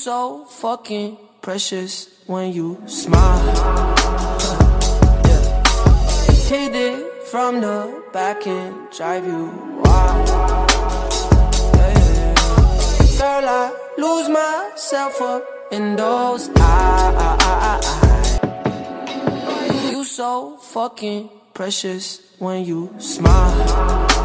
so fucking precious when you smile. yeah. Hit it from the back and drive you wild. Yeah, yeah, yeah. Girl, I lose myself up in those eyes. You so fucking precious when you smile.